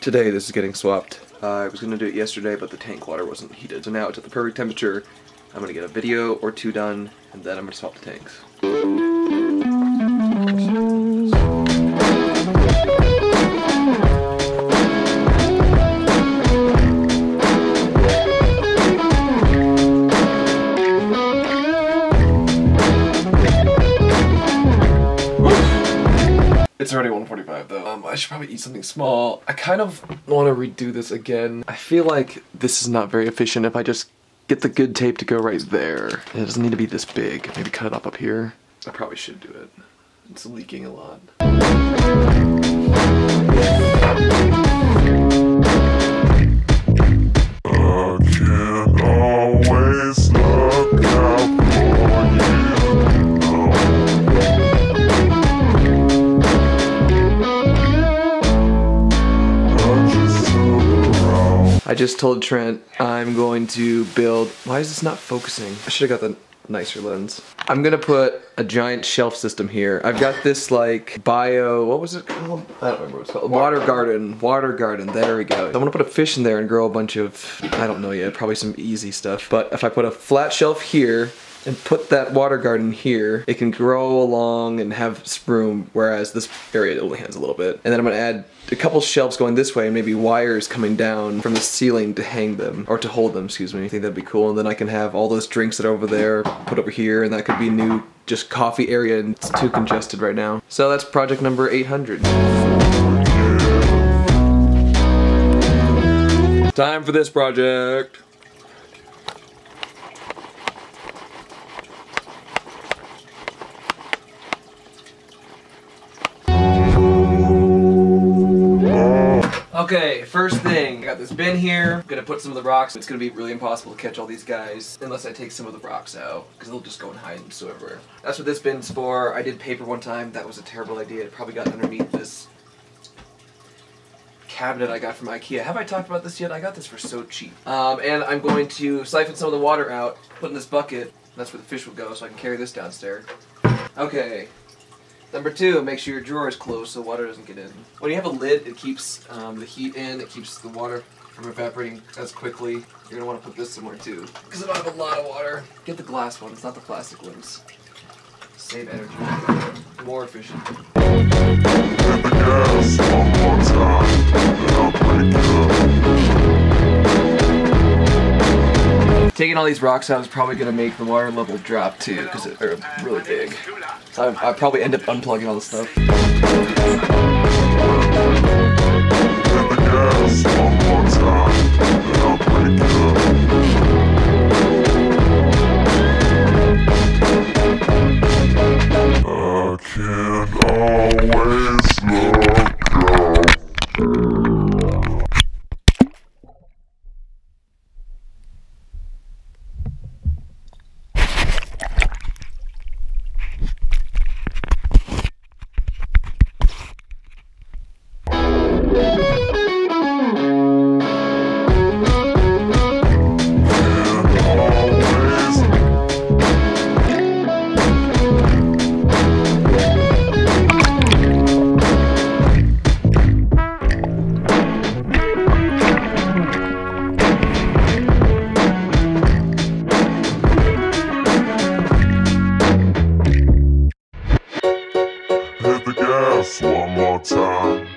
Today this is getting swapped. Uh, I was gonna do it yesterday, but the tank water wasn't heated. So now it's at the perfect temperature. I'm gonna get a video or two done, and then I'm gonna swap the tanks. It's already 1:45 though. Um, I should probably eat something small. I kind of want to redo this again. I feel like this is not very efficient if I just get the good tape to go right there. It doesn't need to be this big. Maybe cut it up up here. I probably should do it. It's leaking a lot. I just told Trent I'm going to build. Why is this not focusing? I should have got the nicer lens. I'm gonna put a giant shelf system here. I've got this like bio, what was it called? I don't remember what it's called. Water garden, water garden, there we go. I'm gonna put a fish in there and grow a bunch of, I don't know yet, probably some easy stuff. But if I put a flat shelf here, and put that water garden here, it can grow along and have room, whereas this area only has a little bit. And then I'm gonna add a couple shelves going this way and maybe wires coming down from the ceiling to hang them, or to hold them, excuse me. I think that'd be cool. And then I can have all those drinks that are over there put over here, and that could be new just coffee area, and it's too congested right now. So that's project number 800. Time for this project. Okay, first thing, I got this bin here. I'm gonna put some of the rocks. It's gonna be really impossible to catch all these guys unless I take some of the rocks out, because they'll just go and hide and so everywhere. That's what this bin's for. I did paper one time. That was a terrible idea. It probably got underneath this cabinet I got from Ikea. Have I talked about this yet? I got this for so cheap. Um, and I'm going to siphon some of the water out, put in this bucket. That's where the fish will go, so I can carry this downstairs. Okay, Number two, make sure your drawer is closed so water doesn't get in. When you have a lid, it keeps um, the heat in, it keeps the water from evaporating as quickly. You're gonna wanna put this somewhere too. Because if I have a lot of water, get the glass ones, not the plastic ones. Save energy. More efficient. Taking all these rocks out is probably going to make the water level drop too, because they're really big. So I, probably end up unplugging all the stuff. One more time.